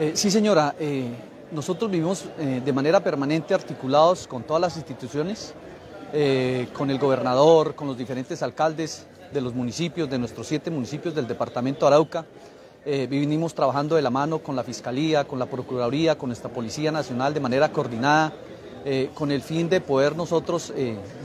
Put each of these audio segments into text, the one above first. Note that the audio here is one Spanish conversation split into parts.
Eh, sí, señora. Eh, nosotros vivimos eh, de manera permanente articulados con todas las instituciones, con el gobernador, con los diferentes alcaldes de los municipios, de nuestros siete municipios del departamento de Arauca. vivimos trabajando de la mano con la Fiscalía, con la Procuraduría, con nuestra Policía Nacional de manera coordinada, con el fin de poder nosotros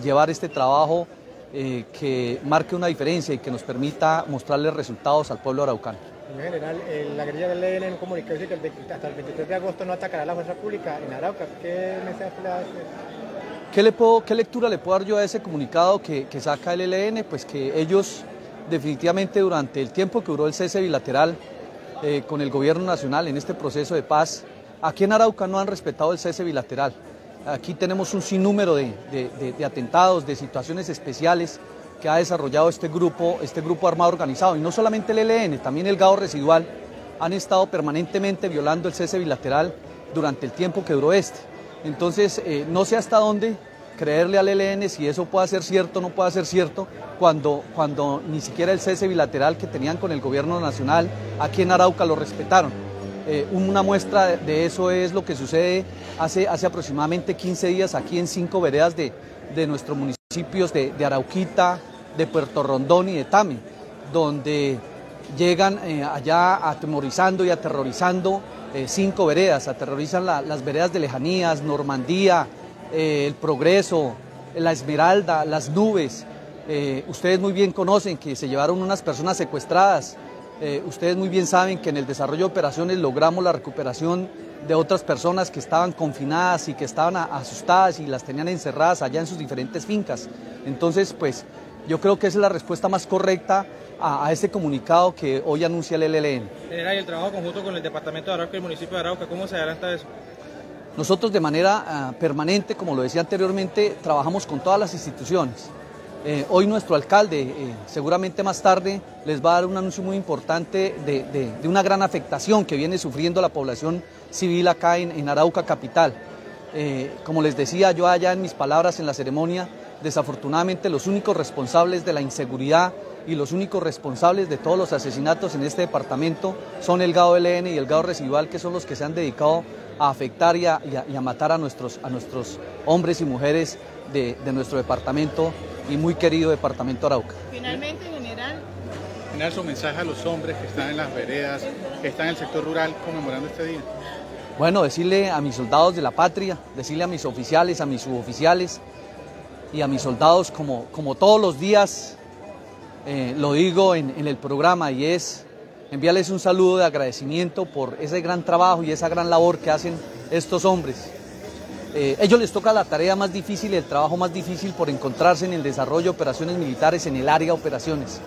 llevar este trabajo que marque una diferencia y que nos permita mostrarle resultados al pueblo araucano. En general, la guerrilla del ELN en un comunicado dice que hasta el 23 de agosto no atacará la fuerza pública en Arauca. ¿Qué mensaje le da ¿Qué, le puedo, ¿Qué lectura le puedo dar yo a ese comunicado que, saca el ELN? Pues que ellos definitivamente durante el tiempo que duró el cese bilateral eh, con el gobierno nacional en este proceso de paz, aquí en Arauca no han respetado el cese bilateral. Aquí tenemos un sinnúmero de, de atentados, de situaciones especiales que ha desarrollado este grupo, este grupo armado organizado, y no solamente el ELN, también el GAO residual, han estado permanentemente violando el cese bilateral durante el tiempo que duró este. Entonces, eh, no sé hasta dónde creerle al ELN si eso puede ser cierto o no puede ser cierto, cuando, cuando ni siquiera el cese bilateral que tenían con el gobierno nacional aquí en Arauca lo respetaron. Eh, una muestra de eso es lo que sucede hace, hace aproximadamente 15 días aquí en cinco veredas de, de nuestros municipios de, de Arauquita, de Puerto Rondón y de Tame, donde llegan eh, allá atemorizando y aterrorizando eh, cinco veredas, aterrorizan las veredas de Lejanías, Normandía, eh, El Progreso, La Esmeralda, Las Nubes. ustedes muy bien conocen que se llevaron unas personas secuestradas. ustedes muy bien saben que en el desarrollo de operaciones logramos la recuperación de otras personas que estaban confinadas y que estaban asustadas y las tenían encerradas allá en sus diferentes fincas. Entonces, pues yo creo que esa es la respuesta más correcta a, ese comunicado que hoy anuncia el LLN. ¿Y el trabajo conjunto con el Departamento de Arauca y el municipio de Arauca, cómo se adelanta eso? Nosotros de manera ah, permanente, como lo decía anteriormente, trabajamos con todas las instituciones. Eh, hoy nuestro alcalde, eh, seguramente más tarde, les va a dar un anuncio muy importante de, una gran afectación que viene sufriendo la población civil acá en, Arauca Capital. Eh, como les decía yo allá en mis palabras en la ceremonia, desafortunadamente los únicos responsables de la inseguridad y los únicos responsables de todos los asesinatos en este departamento son el GAO LN y el GAO residual, que son los que se han dedicado a afectar y a, matar a nuestros, a nuestros hombres y mujeres de, nuestro departamento y muy querido departamento Arauca. Finalmente, general. General, su mensaje a los hombres que están en las veredas, que están en el sector rural conmemorando este día. Bueno, decirle a mis soldados de la patria, decirle a mis oficiales, a mis suboficiales, y a mis soldados, como, como todos los días eh, lo digo en, el programa, y es enviarles un saludo de agradecimiento por ese gran trabajo y esa gran labor que hacen estos hombres. Eh, ellos les toca la tarea más difícil y el trabajo más difícil por encontrarse en el desarrollo de operaciones militares en el área de operaciones.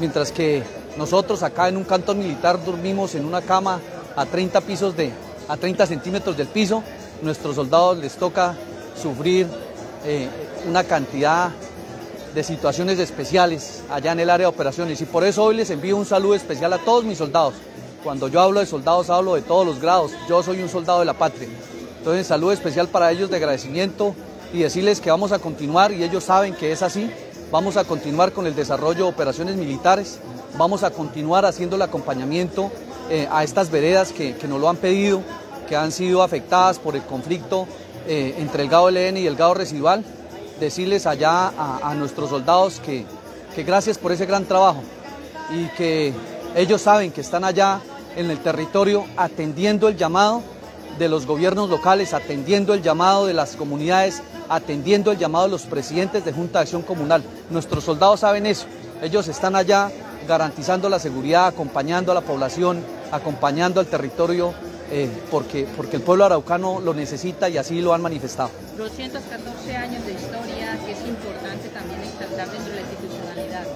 Mientras que nosotros acá en un cantón militar dormimos en una cama a 30 pisos de, a 30 centímetros del piso, nuestros soldados les toca sufrir eh, una cantidad de situaciones especiales allá en el área de operaciones y por eso hoy les envío un saludo especial a todos mis soldados. Cuando yo hablo de soldados hablo de todos los grados, yo soy un soldado de la patria. Entonces saludo especial para ellos de agradecimiento y decirles que vamos a continuar y ellos saben que es así, vamos a continuar con el desarrollo de operaciones militares, vamos a continuar haciendo el acompañamiento eh, a estas veredas que, que nos lo han pedido, que han sido afectadas por el conflicto eh, entre el GAO LN y el GAO residual decirles allá a, nuestros soldados que, gracias por ese gran trabajo y que ellos saben que están allá en el territorio atendiendo el llamado de los gobiernos locales, atendiendo el llamado de las comunidades, atendiendo el llamado de los presidentes de Junta de Acción Comunal. Nuestros soldados saben eso. Ellos están allá garantizando la seguridad, acompañando a la población, acompañando al territorio eh, porque, porque el pueblo araucano lo necesita y así lo han manifestado. 214 años de historia que es importante también exaltar dentro de la institucionalidad.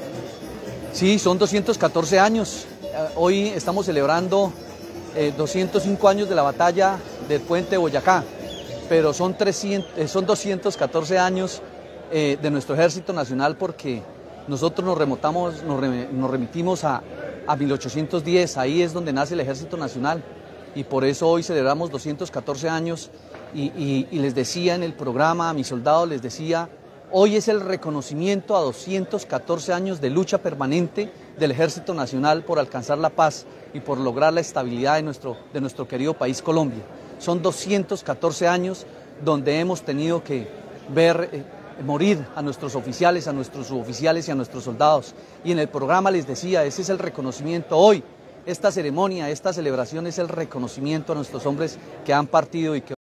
Sí, son 214 años. Eh, hoy estamos celebrando 205 eh, años de la batalla del puente de Boyacá, pero son, 300, son 214 años de nuestro ejército nacional porque nosotros nos, remotamos, nos, remitimos a, a 1810, ahí es donde nace el ejército nacional y por eso hoy celebramos 214 años y, les decía en el programa a mis soldados, les decía Hoy es el reconocimiento a 214 años de lucha permanente del Ejército Nacional por alcanzar la paz y por lograr la estabilidad de nuestro, de nuestro querido país Colombia. Son 214 años donde hemos tenido que ver eh, morir a nuestros oficiales, a nuestros suboficiales y a nuestros soldados. Y en el programa les decía, ese es el reconocimiento hoy. Esta ceremonia, esta celebración es el reconocimiento a nuestros hombres que han partido y que...